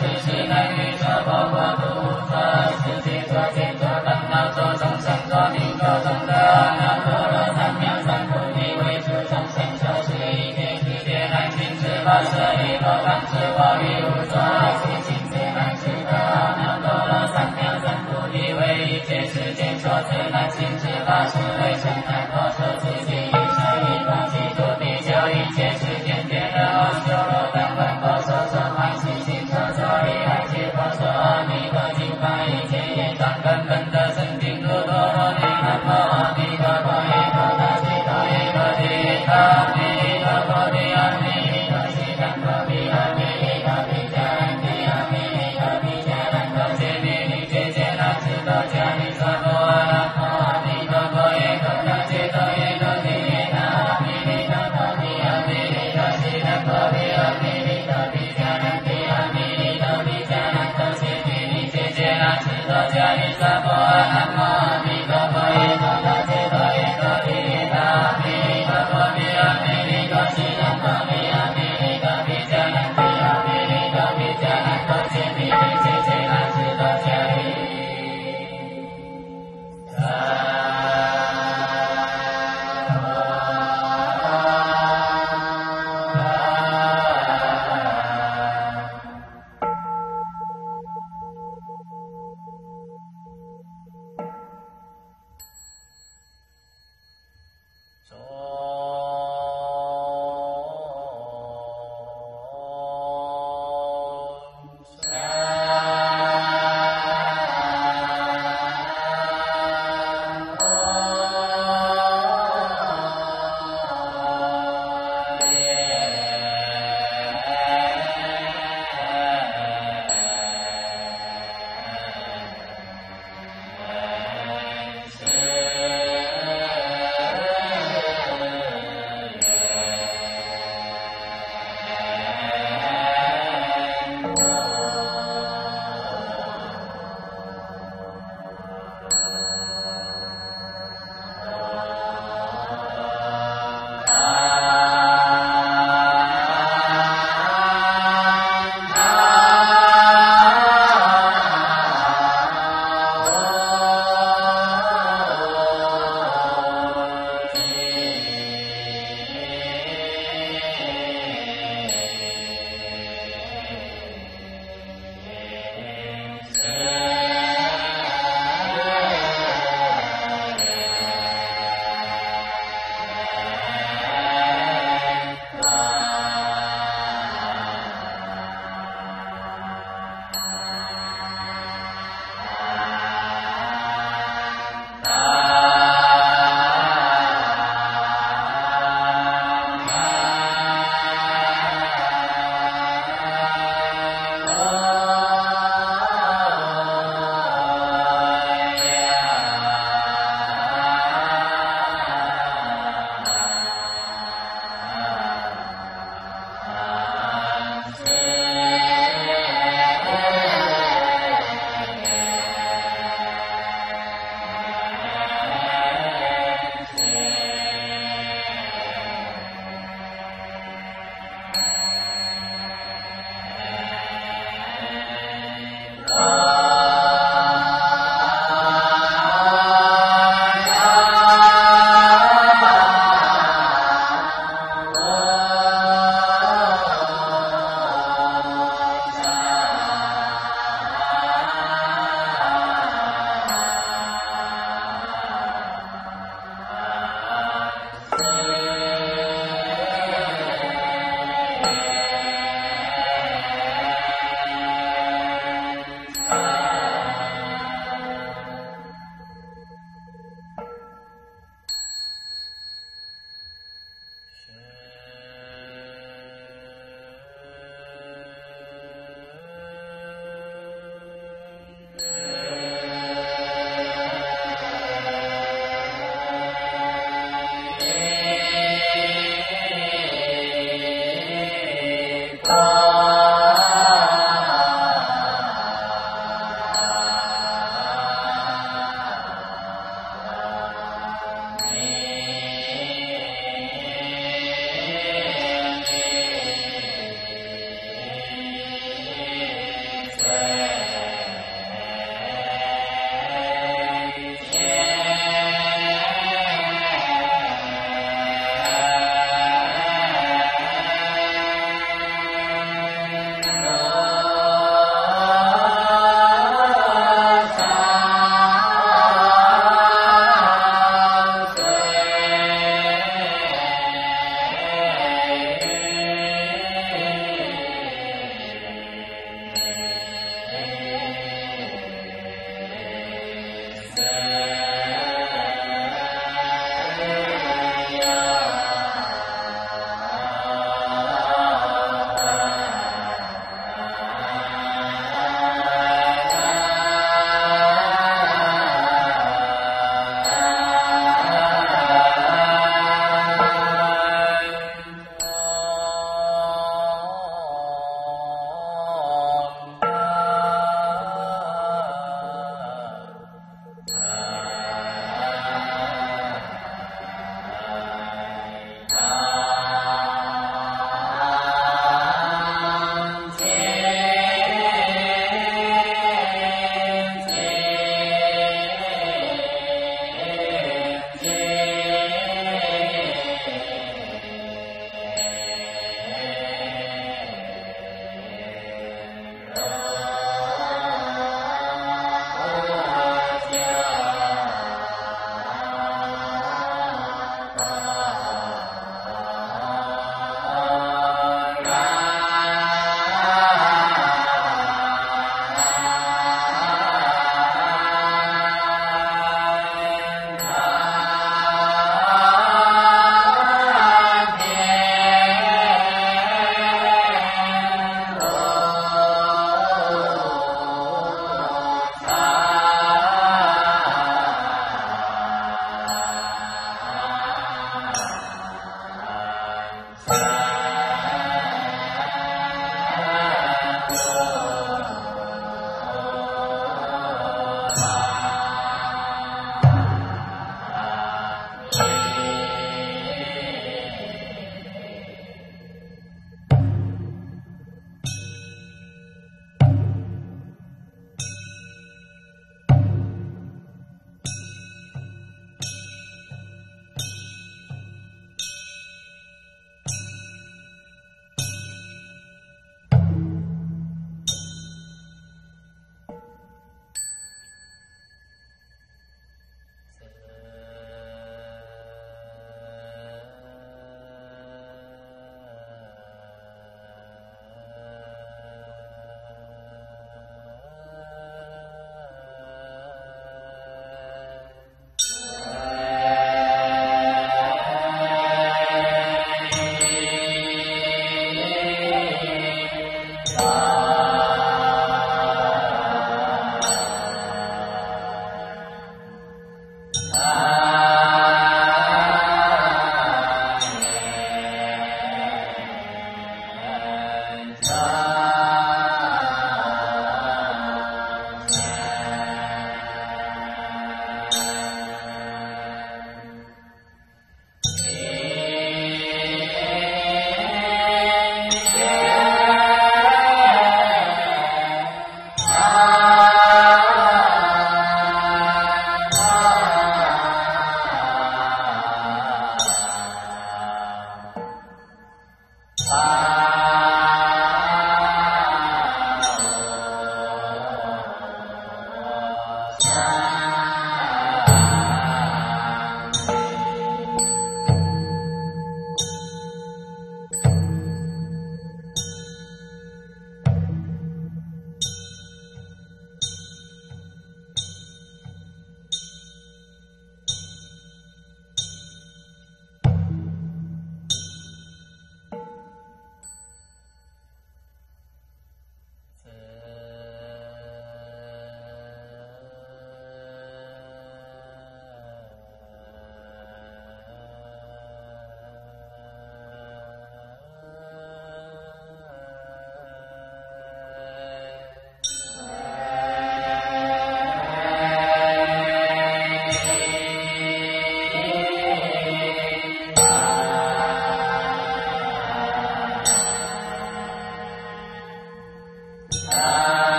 Thank you. 감사합니다.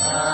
Amen.